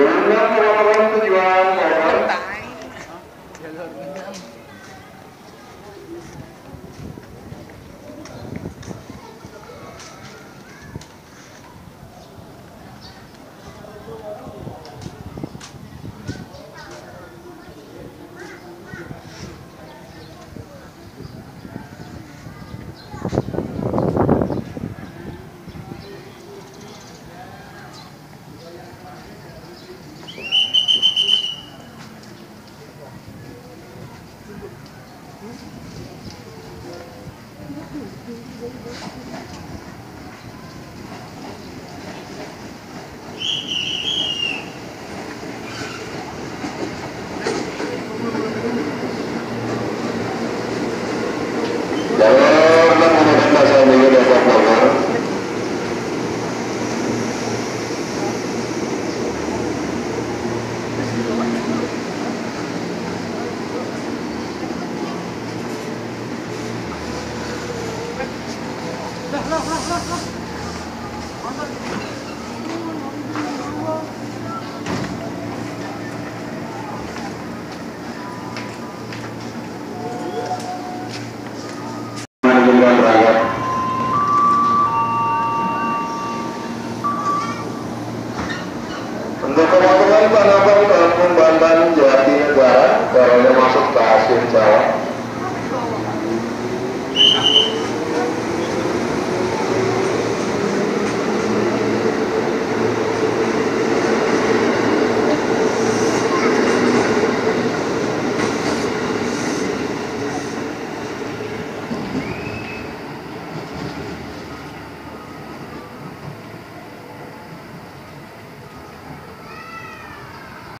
Teman-teman tujuan Thank you. Untuk teman-teman kampung Bandan Jati Negara, barunya masuk ke.